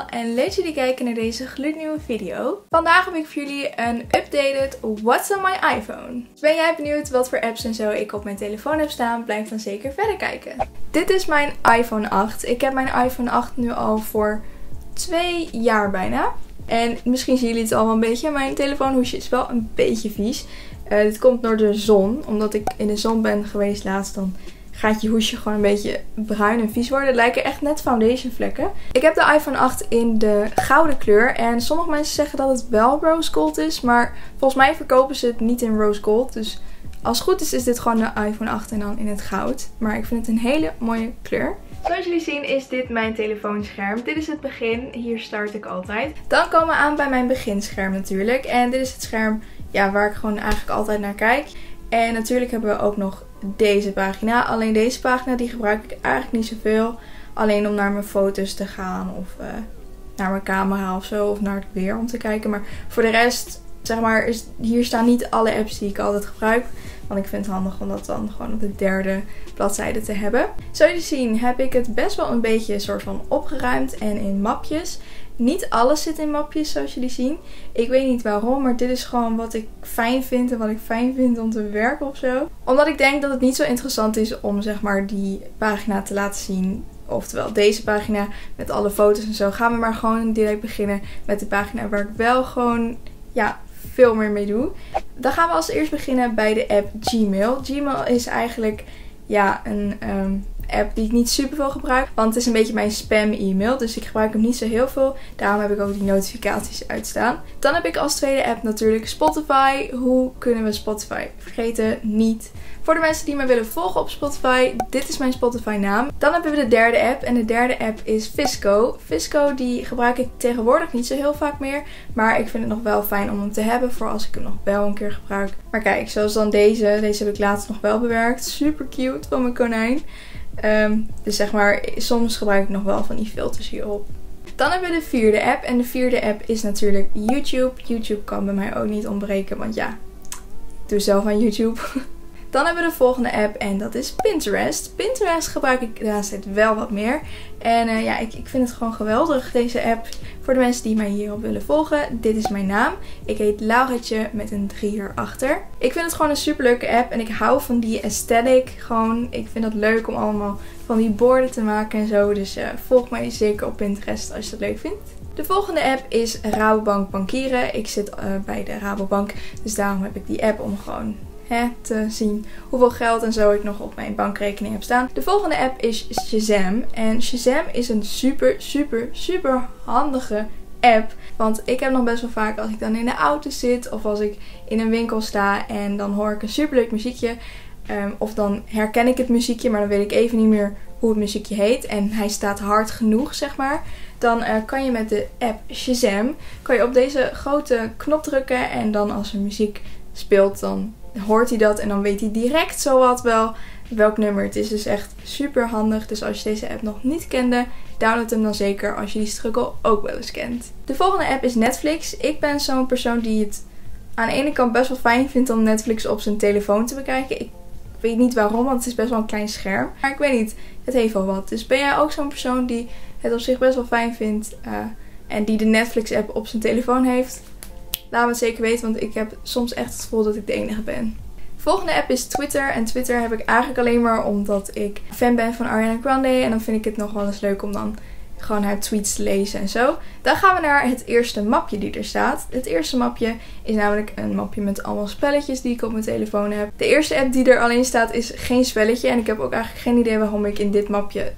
en leuk jullie kijken naar deze gloednieuwe video. Vandaag heb ik voor jullie een updated What's on my iPhone. Ben jij benieuwd wat voor apps en zo ik op mijn telefoon heb staan? Blijf dan zeker verder kijken. Dit is mijn iPhone 8. Ik heb mijn iPhone 8 nu al voor twee jaar bijna. En misschien zien jullie het al wel een beetje. Mijn telefoonhoesje is wel een beetje vies. Uh, dit komt door de zon. Omdat ik in de zon ben geweest laatst dan gaat je hoesje gewoon een beetje bruin en vies worden. Het lijken echt net foundation vlekken. Ik heb de iPhone 8 in de gouden kleur. En sommige mensen zeggen dat het wel rose gold is. Maar volgens mij verkopen ze het niet in rose gold. Dus als het goed is, is dit gewoon de iPhone 8 en dan in het goud. Maar ik vind het een hele mooie kleur. Zoals jullie zien is dit mijn telefoonscherm. Dit is het begin. Hier start ik altijd. Dan komen we aan bij mijn beginscherm natuurlijk. En dit is het scherm ja, waar ik gewoon eigenlijk altijd naar kijk. En natuurlijk hebben we ook nog deze pagina. Alleen deze pagina die gebruik ik eigenlijk niet zoveel. Alleen om naar mijn foto's te gaan of uh, naar mijn camera of zo. Of naar het weer om te kijken. Maar voor de rest, zeg maar, is, hier staan niet alle apps die ik altijd gebruik. Want ik vind het handig om dat dan gewoon op de derde bladzijde te hebben. Zoals jullie zien heb ik het best wel een beetje soort van opgeruimd en in mapjes. Niet alles zit in mapjes zoals jullie zien. Ik weet niet waarom, maar dit is gewoon wat ik fijn vind en wat ik fijn vind om te werken of zo. Omdat ik denk dat het niet zo interessant is om zeg maar die pagina te laten zien Oftewel deze pagina met alle foto's en zo. Gaan we maar gewoon direct beginnen met de pagina waar ik wel gewoon ja, veel meer mee doe. Dan gaan we als eerst beginnen bij de app Gmail. Gmail is eigenlijk ja, een ehm, app die ik niet super veel gebruik. Want het is een beetje mijn spam e-mail. Dus ik gebruik hem niet zo heel veel. Daarom heb ik ook die notificaties uitstaan. Dan heb ik als tweede app natuurlijk Spotify. Hoe kunnen we Spotify vergeten? Niet. Voor de mensen die me willen volgen op Spotify, dit is mijn Spotify naam. Dan hebben we de derde app en de derde app is Fisco. Fisco die gebruik ik tegenwoordig niet zo heel vaak meer, maar ik vind het nog wel fijn om hem te hebben voor als ik hem nog wel een keer gebruik. Maar kijk, zoals dan deze, deze heb ik laatst nog wel bewerkt. Super cute van mijn konijn. Ehm, dus zeg maar, soms gebruik ik nog wel van die filters hierop. Dan hebben we de vierde app. En de vierde app is natuurlijk YouTube. YouTube kan bij mij ook niet ontbreken, want ja, ik doe zelf aan YouTube. Dan hebben we de volgende app en dat is Pinterest. Pinterest gebruik ik tijd wel wat meer. En uh, ja, ik, ik vind het gewoon geweldig, deze app. Voor de mensen die mij hierop willen volgen, dit is mijn naam. Ik heet Lauretje met een 3 erachter. Ik vind het gewoon een super leuke app en ik hou van die aesthetic. Gewoon, ik vind het leuk om allemaal van die borden te maken en zo. Dus uh, volg mij zeker op Pinterest als je dat leuk vindt. De volgende app is Rabobank Bankieren. Ik zit uh, bij de Rabobank, dus daarom heb ik die app om gewoon hè, te zien hoeveel geld en zo ik nog op mijn bankrekening heb staan. De volgende app is Shazam. En Shazam is een super, super, super handige app. Want ik heb nog best wel vaak als ik dan in de auto zit of als ik in een winkel sta en dan hoor ik een superleuk muziekje. Ehm, of dan herken ik het muziekje, maar dan weet ik even niet meer hoe het muziekje heet. En hij staat hard genoeg, zeg maar. Dan uh, kan je met de app Shazam kan je op deze grote knop drukken. En dan als er muziek speelt, dan hoort hij dat en dan weet hij direct zowat wel welk nummer het is. Dus echt super handig. Dus als je deze app nog niet kende, download hem dan zeker als je die struggle ook wel eens kent. De volgende app is Netflix. Ik ben zo'n persoon die het aan de ene kant best wel fijn vindt om Netflix op zijn telefoon te bekijken. Ik weet niet waarom, want het is best wel een klein scherm. Maar ik weet niet, het heeft wel wat. Dus ben jij ook zo'n persoon die het op zich best wel fijn vindt uh, en die de Netflix app op zijn telefoon heeft? Laat me zeker weten, want ik heb soms echt het gevoel dat ik de enige ben. De volgende app is Twitter. En Twitter heb ik eigenlijk alleen maar omdat ik fan ben van Ariana Grande. En dan vind ik het nog wel eens leuk om dan gewoon haar tweets te lezen en zo. Dan gaan we naar het eerste mapje die er staat. Het eerste mapje is namelijk een mapje met allemaal spelletjes die ik op mijn telefoon heb. De eerste app die er alleen staat is geen spelletje. En ik heb ook eigenlijk geen idee waarom ik in dit mapje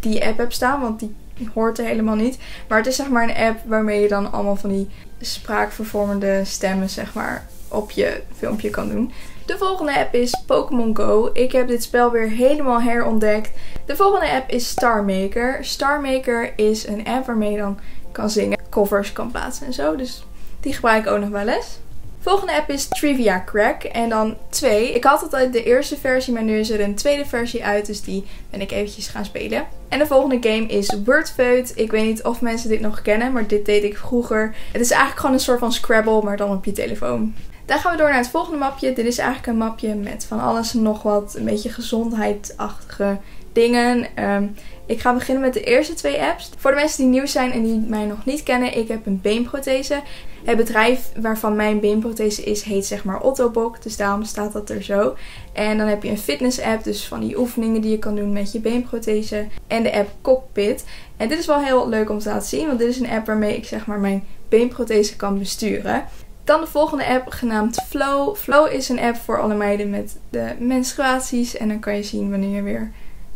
die app heb staan. Want die hoort er helemaal niet. Maar het is zeg maar een app waarmee je dan allemaal van die spraakvervormende stemmen zeg maar op je filmpje kan doen. De volgende app is Pokémon Go. Ik heb dit spel weer helemaal herontdekt. De volgende app is Star Maker. Star Maker is een app waarmee je dan kan zingen, covers kan plaatsen en zo. Dus die gebruik ik ook nog wel eens. Volgende app is Trivia Crack. En dan twee. Ik had altijd de eerste versie, maar nu is er een tweede versie uit. Dus die ben ik eventjes gaan spelen. En de volgende game is Wordfeud. Ik weet niet of mensen dit nog kennen, maar dit deed ik vroeger. Het is eigenlijk gewoon een soort van Scrabble, maar dan op je telefoon. Dan gaan we door naar het volgende mapje. Dit is eigenlijk een mapje met van alles en nog wat. Een beetje gezondheidsachtige dingen. Ehm, ik ga beginnen met de eerste twee apps. Voor de mensen die nieuw zijn en die mij nog niet kennen, ik heb een beenprothese. Het bedrijf waarvan mijn beenprothese is, heet zeg maar Ottobok. Dus daarom staat dat er zo. En dan heb je een fitness app, dus van die oefeningen die je kan doen met je beenprothese. En de app Cockpit. En dit is wel heel leuk om te laten zien, want dit is een app waarmee ik zeg maar mijn beenprothese kan besturen. Dan de volgende app genaamd Flow. Flow is een app voor alle meiden met de menstruaties. En dan kan je zien wanneer je weer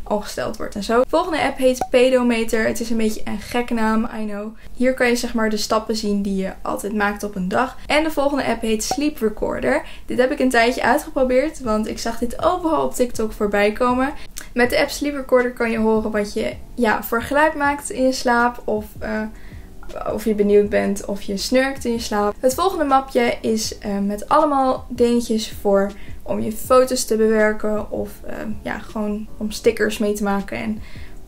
ongesteld wordt en zo. De volgende app heet Pedometer. Het is een beetje een gekke naam, I know. Hier kan je zeg maar de stappen zien die je altijd maakt op een dag. En de volgende app heet Sleep Recorder. Dit heb ik een tijdje uitgeprobeerd, want ik zag dit overal op TikTok voorbij komen. Met de app Sleep Recorder kan je horen wat je ja, voor geluid maakt in je slaap of... Uh, of je benieuwd bent of je snurkt in je slaap. Het volgende mapje is uh, met allemaal dingetjes voor om je foto's te bewerken of uh, ja, gewoon om stickers mee te maken en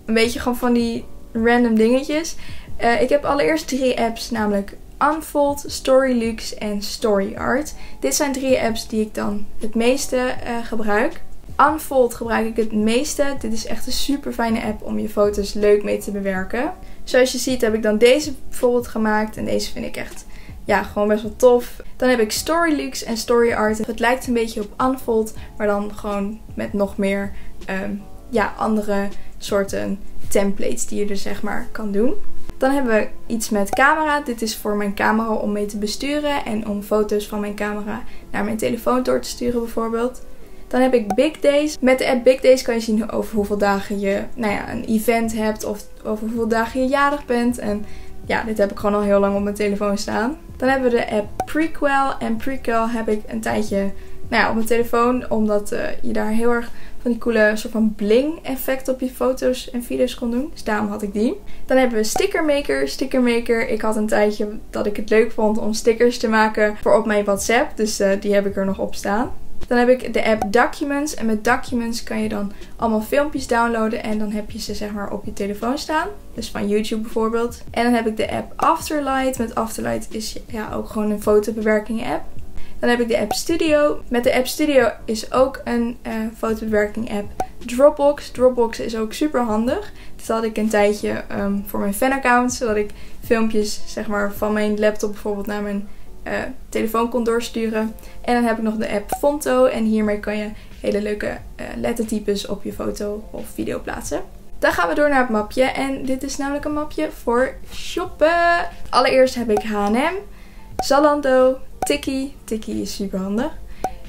een beetje gewoon van die random dingetjes. Uh, ik heb allereerst drie apps, namelijk Unfold, Storylux en StoryArt. Dit zijn drie apps die ik dan het meeste gebruik. Unfold gebruik ik het meeste. Dit is echt een super fijne app om je foto's leuk mee te bewerken. Zoals je ziet heb ik dan deze bijvoorbeeld gemaakt. En deze vind ik echt ja, gewoon best wel tof. Dan heb ik Storylux en StoryArt. Het lijkt een beetje op Unfold, maar dan gewoon met nog meer um, ja, andere soorten templates die je er zeg maar kan doen. Dan hebben we iets met camera. Dit is voor mijn camera om mee te besturen en om foto's van mijn camera naar mijn telefoon door te sturen bijvoorbeeld. Dan heb ik Big Days. Met de app Big Days kan je zien over hoeveel dagen je nou ja, een event hebt of over hoeveel dagen je jarig bent. En ja, dit heb ik gewoon al heel lang op mijn telefoon staan. Dan hebben we de app Prequel. En Prequel heb ik een tijdje nou ja, op mijn telefoon. Omdat uh, je daar heel erg van die coole soort van bling effect op je foto's en video's kon doen. Dus daarom had ik die. Dan hebben we Sticker Maker. Sticker Maker. Ik had een tijdje dat ik het leuk vond om stickers te maken voor op mijn WhatsApp. Dus uh, die heb ik er nog op staan. Dan heb ik de app Documents. En met Documents kan je dan allemaal filmpjes downloaden. En dan heb je ze zeg maar op je telefoon staan. Dus van YouTube bijvoorbeeld. En dan heb ik de app Afterlight. Met Afterlight is ja ook gewoon een fotobewerking app. Dan heb ik de app Studio. Met de app Studio is ook een uh, fotobewerking app. Dropbox. Dropbox is ook super handig. Dit had ik een tijdje um, voor mijn fanaccount. Zodat ik filmpjes zeg maar, van mijn laptop bijvoorbeeld naar mijn uh, telefoon kon doorsturen. En dan heb ik nog de app Fonto. En hiermee kan je hele leuke uh, lettertypes op je foto of video plaatsen. Dan gaan we door naar het mapje. En dit is namelijk een mapje voor shoppen. Allereerst heb ik H&M, Zalando, Tiki. Tiki is super handig.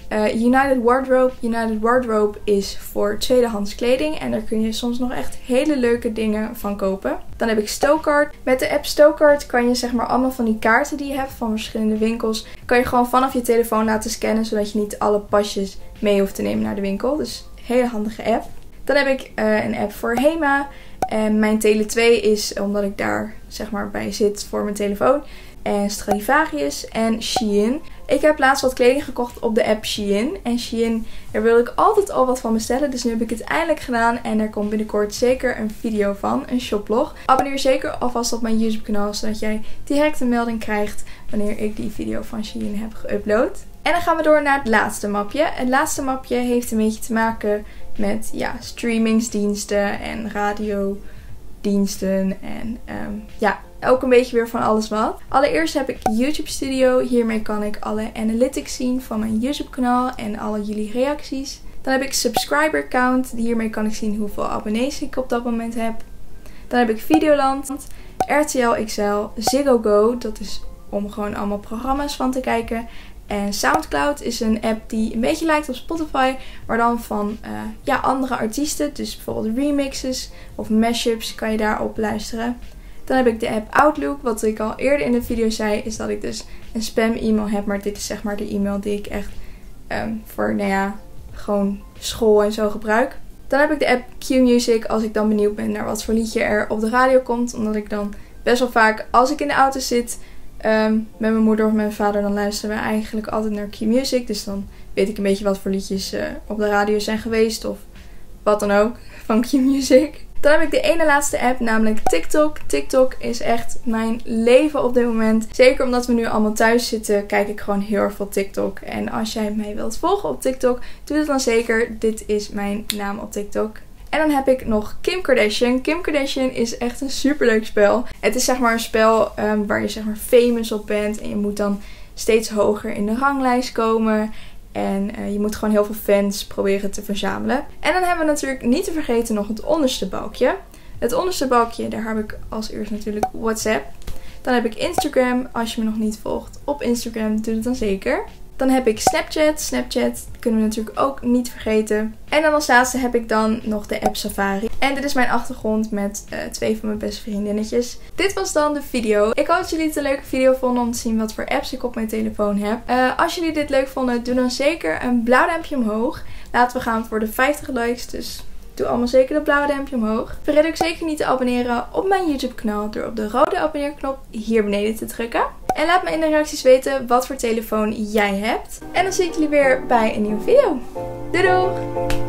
Uh, United Wardrobe. United Wardrobe is voor tweedehands kleding. En daar kun je soms nog echt hele leuke dingen van kopen. Dan heb ik Stokart. Met de app Stokart kan je zeg maar allemaal van die kaarten die je hebt van verschillende winkels. Kan je gewoon vanaf je telefoon laten scannen. Zodat je niet alle pasjes mee hoeft te nemen naar de winkel. Dus hele handige app. Dan heb ik uh, een app voor Hema. En mijn Tele 2 is omdat ik daar zeg maar bij zit voor mijn telefoon. En Stradivarius en Shein. Ik heb laatst wat kleding gekocht op de app Shein. En Shein, daar wil ik altijd al wat van bestellen. Dus nu heb ik het eindelijk gedaan. En er komt binnenkort zeker een video van, een shoplog. Abonneer zeker alvast op mijn YouTube kanaal. Zodat jij direct een melding krijgt wanneer ik die video van Shein heb geüpload. En dan gaan we door naar het laatste mapje. Het laatste mapje heeft een beetje te maken met ja, streamingsdiensten en radiodiensten. En um, ja, ook een beetje weer van alles wat. Allereerst heb ik YouTube Studio. Hiermee kan ik alle analytics zien van mijn YouTube kanaal en alle jullie reacties. Dan heb ik subscriber count. Hiermee kan ik zien hoeveel abonnees ik op dat moment heb. Dan heb ik Videoland, RTL XL, Ziggo Go. Dat is om gewoon allemaal programma's van te kijken. En Soundcloud is een app die een beetje lijkt op Spotify, maar dan van uh, ja, andere artiesten. Dus bijvoorbeeld remixes of mashups kan je daarop luisteren. Dan heb ik de app Outlook. Wat ik al eerder in de video zei, is dat ik dus een spam e-mail heb. Maar dit is zeg maar de e-mail die ik echt um, voor, nou ja, gewoon school en zo gebruik. Dan heb ik de app Q-Music als ik dan benieuwd ben naar wat voor liedje er op de radio komt. Omdat ik dan best wel vaak, als ik in de auto zit um, met mijn moeder of mijn vader, dan luisteren we eigenlijk altijd naar Q-Music. Dus dan weet ik een beetje wat voor liedjes uh, op de radio zijn geweest of wat dan ook van Q-Music. Dan heb ik de ene laatste app, namelijk TikTok. TikTok is echt mijn leven op dit moment. Zeker omdat we nu allemaal thuis zitten, kijk ik gewoon heel erg veel TikTok. En als jij mij wilt volgen op TikTok, doe het dan zeker. Dit is mijn naam op TikTok. En dan heb ik nog Kim Kardashian. Kim Kardashian is echt een superleuk spel. Het is zeg maar een spel um, waar je zeg maar famous op bent. En je moet dan steeds hoger in de ranglijst komen. En uh, je moet gewoon heel veel fans proberen te verzamelen. En dan hebben we natuurlijk niet te vergeten nog het onderste balkje. Het onderste balkje, daar heb ik als eerst natuurlijk WhatsApp. Dan heb ik Instagram. Als je me nog niet volgt op Instagram, doe het dan zeker. Dan heb ik Snapchat. Snapchat kunnen we natuurlijk ook niet vergeten. En dan als laatste heb ik dan nog de app Safari. En dit is mijn achtergrond met uh, twee van mijn beste vriendinnetjes. Dit was dan de video. Ik hoop dat jullie het een leuke video vonden om te zien wat voor apps ik op mijn telefoon heb. Uh, als jullie dit leuk vonden, doe dan zeker een blauw duimpje omhoog. Laten we gaan voor de 50 likes. Dus Doe allemaal zeker dat blauwe duimpje omhoog. Vergeet ook zeker niet te abonneren op mijn YouTube kanaal door op de rode abonneerknop hier beneden te drukken. En laat me in de reacties weten wat voor telefoon jij hebt. En dan zie ik jullie weer bij een nieuwe video. Doei doei!